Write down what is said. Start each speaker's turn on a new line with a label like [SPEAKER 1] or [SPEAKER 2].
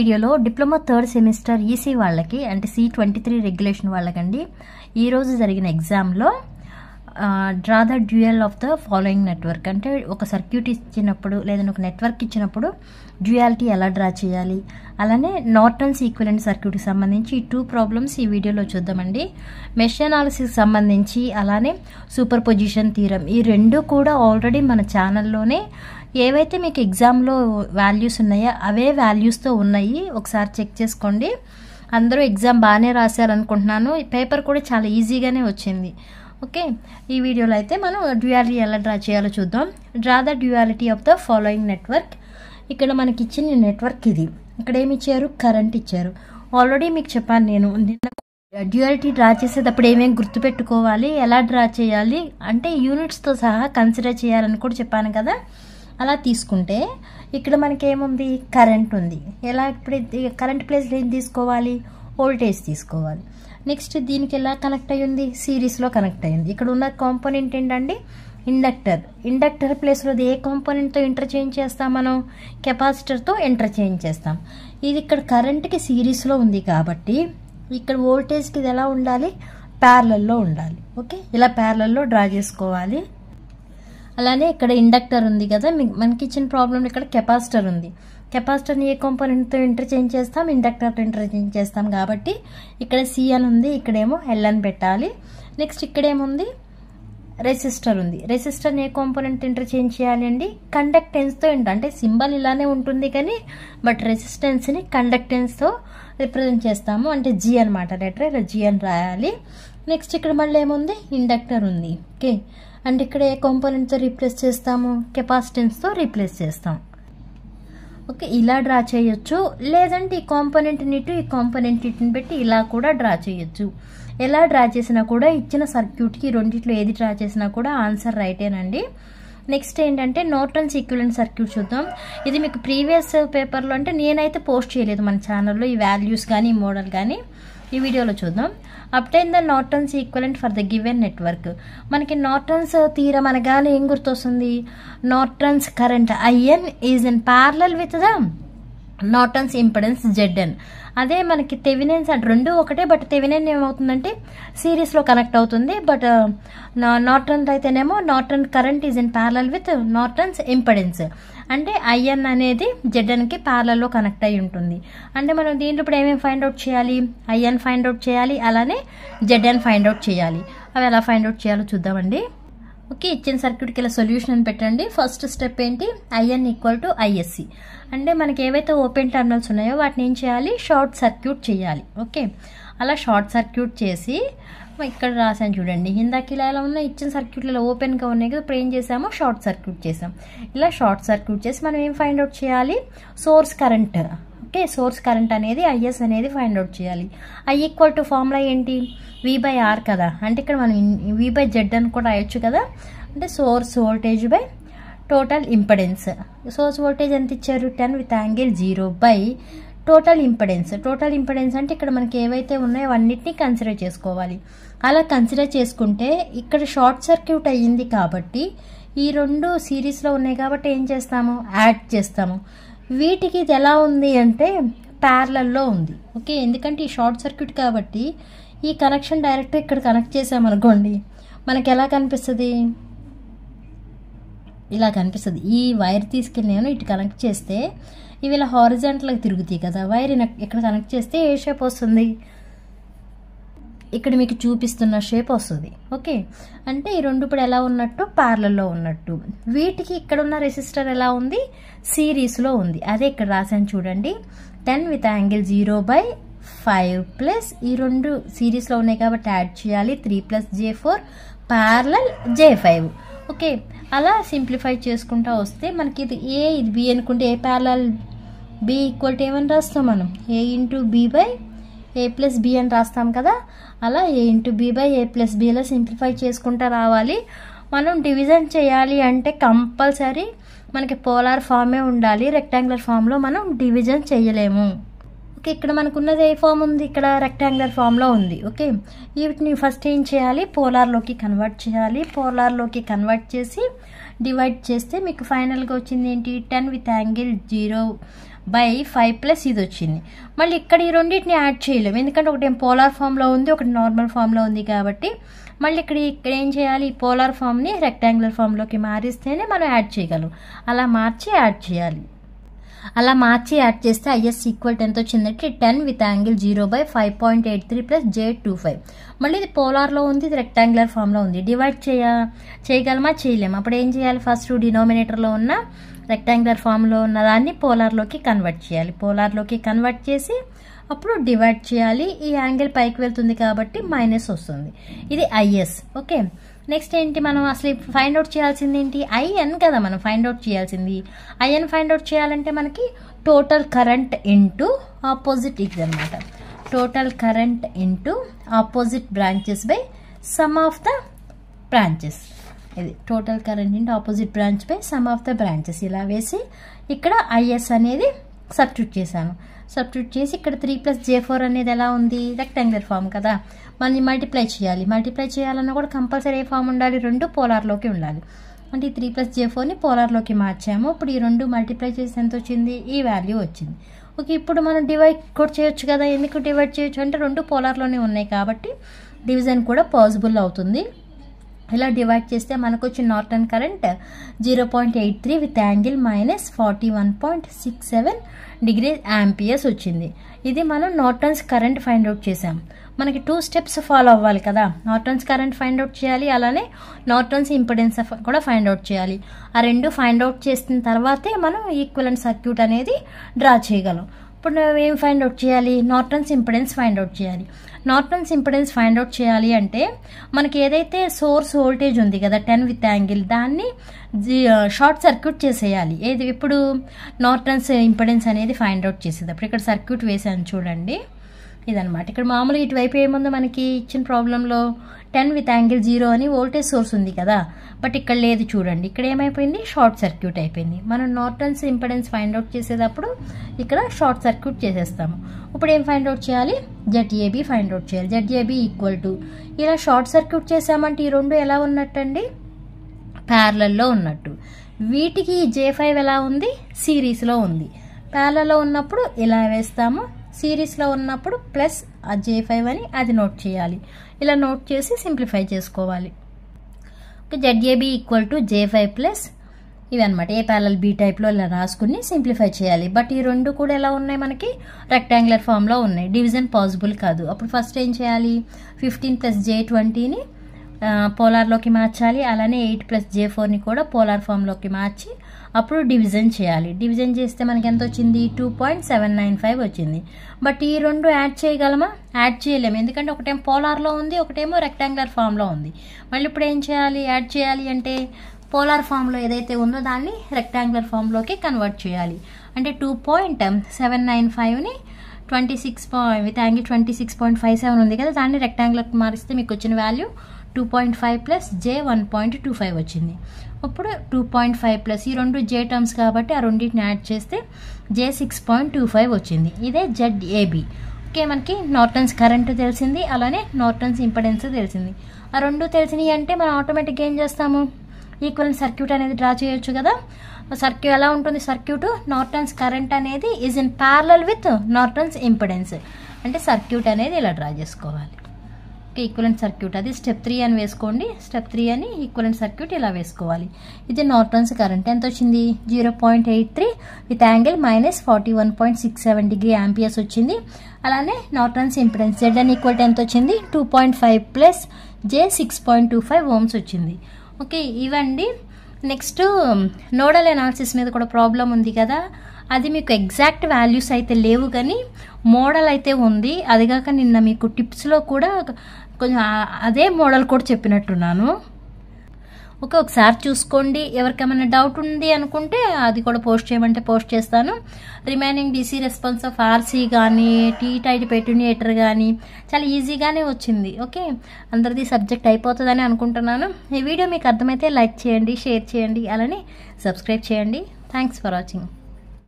[SPEAKER 1] వీడియోలో diploma third semester EC వాళ్ళకి అంటే సి ట్వంటీ త్రీ రెగ్యులేషన్ వాళ్ళకండి. ఈరోజు జరిగిన ఎగ్జామ్లో draw the dual of the following network అంటే ఒక సర్క్యూట్ ఇచ్చినప్పుడు లేదంటే ఒక నెట్వర్క్ ఇచ్చినప్పుడు డ్యూయాలిటీ ఎలా డ్రా చేయాలి? అలానే నార్టన్స్ ఈక్వలెంట్ సర్క్యూట్కి సంబంధించి ఈ టూ ప్రాబ్లమ్స్ ఈ వీడియోలో చూద్దామండి. మెష్ అనాలిసిస్ సంబంధించి అలానే సూపర్ పొజిషన్ తీరం ఈ రెండు కూడా ఆల్రెడీ మన ఛానల్లోనే ఏవైతే మీకు ఎగ్జామ్లో వాల్యూస్ ఉన్నాయో అవే వాల్యూస్తో ఉన్నాయి. ఒకసారి చెక్ చేసుకోండి. అందరూ ఎగ్జామ్ బాగానే రాశారనుకుంటున్నాను. పేపర్ కూడా చాలా ఈజీగానే వచ్చింది. ఓకే ఈ వీడియోలో అయితే మనం డ్యూయాలిటీ ఎలా డ్రా చేయాలో చూద్దాం. Draw the duality of the following network ఇక్కడ మనకి ఇచ్చిన నెట్వర్క్ ఇది. ఇక్కడ ఏమి ఇచ్చారు? కరెంట్ ఇచ్చారు. ఆల్రెడీ మీకు చెప్పాను నేను నిన్న డ్యూయాలిటీ డ్రా చేసేటప్పుడు ఏమేమి గుర్తుపెట్టుకోవాలి ఎలా డ్రా చేయాలి అంటే యూనిట్స్తో సహా కన్సిడర్ చేయాలని కూడా చెప్పాను కదా. అలా తీసుకుంటే ఇక్కడ మనకి ఏముంది? కరెంట్ ఉంది. ఎలా ఇప్పుడు కరెంట్ ప్లేస్లో ఏం తీసుకోవాలి? వోల్టేజ్ తీసుకోవాలి. నెక్స్ట్ దీనికి ఎలా కనెక్ట్ అయ్యింది? సిరీస్లో కనెక్ట్ అయ్యింది. ఇక్కడ ఉన్న కాంపోనెంట్ ఏంటండి? ఇండక్టర్ ఇండక్టర్ ప్లేస్లో ఏ కాంపోనెంట్తో ఇంటర్చేంజ్ చేస్తాం మనం? కెపాసిటర్తో ఇంటర్చేంజ్ చేస్తాం. ఇది ఇక్కడ కరెంట్కి సిరీస్లో ఉంది కాబట్టి ఇక్కడ వోల్టేజ్కి ఇది ఎలా ఉండాలి? ప్యారలల్లో ఉండాలి. ఓకే? ఇలా ప్యారలల్లో డ్రా చేసుకోవాలి. అలానే ఇక్కడ ఇండక్టర్ ఉంది కదా మనకి ఇచ్చిన ప్రాబ్లం ఇక్కడ కెపాసిటర్ ఉంది. కెపాసిటర్ని ఏ కాంపోనెంట్తో ఇంటర్చేంజ్ చేస్తాం? ఇండక్టర్తో ఇంటర్చేంజ్ చేస్తాం కాబట్టి ఇక్కడ సి అని ఉంది ఇక్కడేమో ఎల్ అని పెట్టాలి. నెక్స్ట్ ఇక్కడేముంది? రెసిస్టర్ ఉంది. రెసిస్టర్ని ఏ కాంపోనెంట్ ఇంటర్చేంజ్ చేయాలి అండి? కండక్టెన్స్తో అంటే సింబల్ ఇలానే ఉంటుంది కానీ బట్ రెసిస్టెన్స్ని కండక్టెన్స్తో రిప్రజెంట్ చేస్తాము. అంటే జీ అనమాట లెటర్ ఇలా జీ అని రాయాలి. నెక్స్ట్ ఇక్కడ మళ్ళీ ఏముంది? ఇండక్టర్ ఉంది. ఓకే అండ్ ఇక్కడ ఏ కాంపోనెంట్తో రీప్లేస్ చేస్తాము. కెపాసిటెన్స్తో రీప్లేస్ చేస్తాం. ఓకే ఇలా డ్రా చేయొచ్చు. లేదంటే ఈ కాంపోనెంట్ ఇటు ఈ కాంపోనెంట్ ఇటుని పెట్టి ఇలా కూడా డ్రా చేయొచ్చు. ఎలా డ్రా చేసినా కూడా ఇచ్చిన సర్క్యూట్కి రెండిట్లో ఏది డ్రా చేసినా కూడా ఆన్సర్ రైటేనండి నెక్స్ట్ ఏంటంటే నోటన్స్ ఈక్వలెంట్ సర్క్యూట్ చూద్దాం. ఇది మీకు ప్రీవియస్ పేపర్లో అంటే నేనైతే పోస్ట్ చేయలేదు మన ఛానల్లో ఈ వాల్యూస్ కానీ ఈ మోడల్ కానీ ఈ వీడియోలో చూద్దాం. Obtain the Norton's equivalent for the given network మనకి నార్టన్స్ తీరం అనగానే ఏం గుర్తొస్తుంది? Norton's current I N is in parallel with the Norton's impedance Z N అదే మనకి తెవినెన్స్ అంటే రెండు ఒకటే బట్ తెవినెన్ ఏమవుతుందంటే సిరీస్లో కనెక్ట్ అవుతుంది. బట్ నార్టన్ అయితేనేమో Norton current is in parallel with Norton's impedance. అంటే ఐఎన్ అనేది జెడ్ఎన్కి ప్యారలలో కనెక్ట్ అయి ఉంటుంది. అంటే మనం దీంట్లో ఇప్పుడు ఏమేమి ఫైండ్ అవుట్ చేయాలి? ఐఎన్ ఫైండ్ అవుట్ చేయాలి అలానే జెడ్ఎన్ ఫైండ్ అవుట్ చేయాలి. అవి ఎలా ఫైండ్ అవుట్ చేయాలో చూద్దామండి. ఓకే ఇచ్చిన సర్క్యూట్కి ఇలా సొల్యూషన్ అని పెట్టండి. ఫస్ట్ స్టెప్ ఏంటి? I N equal to I SC అంటే మనకి ఏవైతే ఓపెన్ టర్మినల్స్ ఉన్నాయో వాటిని ఏం చేయాలి? షార్ట్ సర్క్యూట్ చేయాలి. ఓకే? అలా షార్ట్ సర్క్యూట్ చేసి ఇక్కడ రాసాను చూడండి. ఇందాక ఇలా ఎలా ఉన్నాయి? ఇచ్చిన సర్క్యూట్లలో ఓపెన్గా ఉన్నాయి కదా ఇప్పుడు ఏం చేసాము షార్ట్ సర్క్యూట్ చేసాం ఇలా షార్ట్ సర్క్యూట్ చేసి మనం ఏం ఫైండ్ అవుట్ చేయాలి? సోర్స్ కరెంట్ అంటే సోర్స్ కరెంట్ అనేది ఐఎస్ అనేది ఫైండ్ అవుట్ చేయాలి. ఐ ఈక్వల్ టు ఫార్ములా ఏంటి? వి బై ఆర్ కదా. అంటే ఇక్కడ మనం వి బై జెడ్ అని కూడా రాయొచ్చు కదా. అంటే source voltage by total impedance. Source voltage ఎంత ఇచ్చారు? Ten with angle zero by total impedance. Total impedance అంటే ఇక్కడ మనకి ఏవైతే ఉన్నాయో అన్నిటినీ కన్సిడర్ చేసుకోవాలి. అలా కన్సిడర్ చేసుకుంటే ఇక్కడ షార్ట్ సర్క్యూట్ అయ్యింది కాబట్టి ఈ రెండు సిరీస్లో ఉన్నాయి కాబట్టి ఏం చేస్తాము? యాడ్ చేస్తాము. వీటికి ఇది ఎలా ఉంది అంటే ప్యారలల్లో ఉంది. ఓకే ఎందుకంటే ఈ షార్ట్ సర్క్యూట్ కాబట్టి ఈ కనెక్షన్ డైరెక్ట్ ఇక్కడ కనెక్ట్ చేసామనుకోండి మనకి ఎలా కనిపిస్తుంది? ఇలా కనిపిస్తుంది. ఈ వైర్ తీసుకెళ్ళి నేను ఇటు కనెక్ట్ చేస్తే ఇవి ఇలా హారిజెంట్లకు తిరుగుతాయి కదా వైర్ ఇక్కడ కనెక్ట్ చేస్తే ఏ షేప్ వస్తుంది. ఇక్కడ మీకు చూపిస్తున్న షేప్ వస్తుంది. ఓకే అంటే ఈ రెండు ఇప్పుడు ఎలా ఉన్నట్టు? పార్లల్లో ఉన్నట్టు. వీటికి ఇక్కడ ఉన్న రెసిస్టర్ ఎలా ఉంది? సిరీస్లో ఉంది. అదే ఇక్కడ రాశాను చూడండి. Ten with angle zero by five plus ఈ రెండు సిరీస్లో ఉన్నాయి కాబట్టి యాడ్ చేయాలి. Three plus J four parallel J five okay అలా సింప్లిఫై చేసుకుంటా వస్తే మనకి ఇది ఏ ఇది బి అనుకుంటే A parallel B equal to ఏమని రాస్తాం మనం. A into B by A plus B అని రాస్తాం కదా? అలా A into B by A plus below simplify చేసుకుంటా రావాలి. మనం డివిజన్ చేయాలి అంటే కంపల్సరీ మనకి పోలార్ ఫామే ఉండాలి. రెక్టాంగులర్ ఫామ్లో మనం డివిజన్ చేయలేము. ఓకే ఇక్కడ మనకున్నది ఏ ఫామ్ ఉంది? ఇక్కడ రెక్టాంగులర్ ఫామ్లో ఉంది. ఓకే వీటిని ఫస్ట్ ఏం చేయాలి? పోలార్లోకి కన్వర్ట్ చేయాలి. పోలార్లోకి కన్వర్ట్ చేసి డివైడ్ చేస్తే మీకు ఫైనల్గా వచ్చింది ఏంటి? Ten with angle zero. By five plus ఇది వచ్చింది. మళ్ళీ ఇక్కడ ఈ రెండింటిని యాడ్ చేయలేము. ఎందుకంటే ఒకటి పోలార్ ఫామ్లో ఉంది ఒకటి నార్మల్ ఫామ్లో ఉంది కాబట్టి మళ్ళీ ఇక్కడ ఇక్కడ ఏం చేయాలి? ఈ పోలార్ ఫామ్ని రెక్టాంగులర్ ఫామ్లోకి మారిస్తేనే మనం యాడ్ చేయగలం. అలా మార్చి యాడ్ చేయాలి. అలా మార్చి యాడ్ చేస్తే ఐఎస్ ఈక్వల్ టెన్త్ వచ్చిందంటే ten with angle zero by five point eight three plus J two five. మళ్ళీ ఇది పోలార్లో ఉంది ఇది రెక్టాంగులర్ ఫామ్లో ఉంది. డివైడ్ చేయ చేయగలమా? చేయలేము. అప్పుడు ఏం చేయాలి? ఫస్ట్ డినామినేటర్లో ఉన్న రెక్టాంగులర్ ఫామ్లో ఉన్న దాన్ని పోలార్లోకి కన్వర్ట్ చేయాలి. పోలార్లోకి కన్వర్ట్ చేసి అప్పుడు డివైడ్ చేయాలి. ఈ యాంగిల్ పైకి వెళ్తుంది కాబట్టి మైనస్ వస్తుంది. ఇది ఐఎస్. ఓకే? నెక్స్ట్ ఏంటి మనం అసలు ఫైండ్ అవుట్ చేయాల్సింది ఏంటి? ఐఎన్ కదా మనం ఫైండ్ అవుట్ చేయాల్సింది. ఐఎన్ ఫైండ్ అవుట్ చేయాలంటే మనకి టోటల్ కరెంట్ ఇంటూ ఆపోజిట్ ఇది అనమాట total current into opposite branches by sum of the branches ఇది total current into opposite branch by sum of the branches ఇలా వేసి ఇక్కడ ఐఎస్ అనేది సబ్స్టిట్యూట్ చేశాను. సబ్స్టిట్యూట్ చేసి ఇక్కడ త్రీ ప్లస్ జే ఫోర్ అనేది ఎలా ఉంది? రెక్టాంగులర్ ఫామ్ కదా. మళ్ళీ మల్టిప్లై చేయాలి. మల్టిప్లై చేయాలన్నా కూడా కంపల్సరీ ఏ ఫామ్ ఉండాలి? రెండు పోలార్లోకి ఉండాలి. అంటే ఈ త్రీ ప్లస్ జే ఫోర్ని పోలార్లోకి మార్చాము. ఇప్పుడు ఈ రెండు మల్టిప్లై చేసి ఎంత వచ్చింది? ఈ వాల్యూ వచ్చింది. ఓకే ఇప్పుడు మనం డివైడ్ కూడా చేయొచ్చు కదా? ఎందుకు డివైడ్ చేయొచ్చు? అంటే రెండు పోలార్లోనే ఉన్నాయి కాబట్టి డివిజన్ కూడా పాసిబుల్ అవుతుంది. ఇలా డివైడ్ చేస్తే మనకు వచ్చిన Norton current zero point eight three with angle minus forty one point six seven degree amperes వచ్చింది. ఇది మనం నార్టన్స్ కరెంట్ ఫైండ్ అవుట్ చేసాం మనకి టూ స్టెప్స్ ఫాలో అవ్వాలి కదా. నార్టన్స్ కరెంట్ ఫైండ్ అవుట్ చేయాలి అలానే నార్టన్స్ ఇంపిడెన్స్ కూడా ఫైండ్ అవుట్ చేయాలి. ఆ రెండు ఫైండ్ అవుట్ చేసిన తర్వాతే మనం ఈక్వలెంట్ సర్క్యూట్ అనేది డ్రా చేయగలం. ఇప్పుడు ఏం ఫైండ్ అవుట్ చేయాలి? నార్టన్స్ ఇంపిడెన్స్ ఫైండ్ అవుట్ చేయాలి. నార్టన్స్ ఇంపిడెన్స్ ఫైండ్ అవుట్ చేయాలి అంటే మనకి ఏదైతే సోర్స్ వోల్టేజ్ ఉంది కదా టెన్ విత్ యాంగిల్ దాన్ని షార్ట్ సర్క్యూట్ చేసేయాలి. ఏది? ఇప్పుడు నార్టన్స్ ఇంపిడెన్స్ అనేది ఫైండ్ అవుట్ చేసేది. అప్పుడు ఇక్కడ సర్క్యూట్ వేసాను చూడండి. ఇదనమాట ఇక్కడ మామూలుగా ఇటువైపు ఏముందో మనకి? ఇచ్చిన ప్రాబ్లంలో టెన్ విత్ యాంగిల్ జీరో అని వోల్టేజ్ సోర్స్ ఉంది కదా. బట్ ఇక్కడ లేదు చూడండి. ఇక్కడ ఏమైపోయింది? షార్ట్ సర్క్యూట్ అయిపోయింది. మనం నార్టన్స్ ఇంపెడెన్స్ ఫైండ్ అవుట్ చేసేటప్పుడు ఇక్కడ షార్ట్ సర్క్యూట్ చేసేస్తాము. ఇప్పుడు ఏం ఫైండ్ అవుట్ చేయాలి? జడ్ఏబి ఫైండ్ అవుట్ చేయాలి. జెడ్ఏబి ఈక్వల్ టు ఇలా షార్ట్ సర్క్యూట్ చేసామంటే ఈ రెండు ఎలా ఉన్నట్టండి? ప్యారలల్లో ఉన్నట్టు. వీటికి జే ఫైవ్ ఎలా ఉంది? సిరీస్లో ఉంది. ప్యారలలో ఉన్నప్పుడు ఇలా వేస్తాము? సిరీస్లో ఉన్నప్పుడు ప్లస్ ఆ జే ఫైవ్ అని అది నోట్ చేయాలి. ఇలా నోట్ చేసి సింప్లిఫై చేసుకోవాలి. Z AB equal to J five plus ఇవి అనమాట ఏ ప్యారల్ బీ టైప్లో ఇలా రాసుకుని సింప్లిఫై చేయాలి. బట్ ఈ రెండు కూడా ఎలా ఉన్నాయి మనకి? రెక్టాంగులర్ ఫామ్లో ఉన్నాయి. డివిజన్ పాసిబుల్ కాదు. అప్పుడు ఫస్ట్ ఏం చేయాలి? ఫిఫ్టీన్ ప్లస్ జే ట్వంటీని పోలార్లోకి మార్చాలి. అలానే ఎయిట్ ప్లస్ జే ఫోర్ని కూడా పోలార్ ఫామ్లోకి మార్చి అప్పుడు డివిజన్ చేయాలి. డివిజన్ చేస్తే మనకి ఎంత వచ్చింది? Two point seven nine five వచ్చింది. బట్ ఈ రెండు యాడ్ చేయగలమా? యాడ్ చేయలేము. ఎందుకంటే ఒకటేమో పోలార్లో ఉంది ఒకటేమో రెక్టాంగులర్ ఫామ్లో ఉంది. మళ్ళీ ఇప్పుడు ఏం చేయాలి? యాడ్ చేయాలి అంటే పోలార్ ఫామ్లో ఏదైతే ఉందో దాన్ని రెక్టాంగులర్ ఫామ్లోకి కన్వర్ట్ చేయాలి. అంటే two point seven nine ఫైవ్ని twenty six point with angle twenty six point five seven ఉంది కదా దాన్ని రెక్టాంగులర్కి మారిస్తే మీకు వచ్చిన value two point five plus J one point two five వచ్చింది. ఇప్పుడు టూ పాయింట్ ఫైవ్ ప్లస్ ఈ రెండు జే టర్మ్స్ కాబట్టి ఆ రెండింటిని యాడ్ చేస్తే J six point two five వచ్చింది. ఇదే జెడ్ ఏబి ఓకే మనకి నార్టన్స్ కరెంట్ తెలిసింది అలానే నార్టన్స్ ఇంపడెన్స్ తెలిసింది. ఆ రెండు తెలిసినాయి అంటే మనం ఆటోమేటిక్గా ఏం చేస్తాము? ఈక్వల్ సర్క్యూట్ అనేది డ్రా చేయొచ్చు కదా? సర్క్యూట్ ఎలా ఉంటుంది? సర్క్యూట్ నార్టన్స్ కరెంట్ అనేది is in parallel with Norton's impedance అంటే సర్క్యూట్ అనేది ఇలా డ్రా చేసుకోవాలి. ఓకే ఈక్వలెంట్ సర్క్యూట్ అది స్టెప్ త్రీ అని వేసుకోండి. స్టెప్ త్రీ అని ఈక్వలెంట్ సర్క్యూట్ ఇలా వేసుకోవాలి. ఇది నార్టన్స్ కరెంట్ ఎంత వచ్చింది? Zero point eight three with angle minus forty one point six seven degree amperes వచ్చింది. అలానే నార్టన్స్ ఇంపిడెన్స్ జెడ్ అని ఈక్వల్ ఎంత వచ్చింది? Two point five plus J six point two five ohms వచ్చింది. ఓకే ఇవండి next nodal analysis మీద కూడా problem ఉంది కదా. అది మీకు ఎగ్జాక్ట్ వాల్యూస్ అయితే లేవు కానీ మోడల్ అయితే ఉంది. అదిగాక నిన్న మీకు టిప్స్లో కూడా కొంచెం అదే మోడల్ కూడా చెప్పినట్టున్నాను. ఓకే ఒకసారి చూసుకోండి. ఎవరికేమైనా డౌట్ ఉంది అనుకుంటే అది కూడా పోస్ట్ చేయమంటే పోస్ట్ చేస్తాను. Remaining DC response of RC కానీ టీ టైట్ పెట్యునియేటర్ కానీ చాలా ఈజీగానే వచ్చింది. ఓకే అందరిది సబ్జెక్ట్ అయిపోతుందని అనుకుంటున్నాను. ఈ వీడియో మీకు అర్థమైతే లైక్ చేయండి షేర్ చేయండి అలానే సబ్స్క్రైబ్ చేయండి. Thanks for watching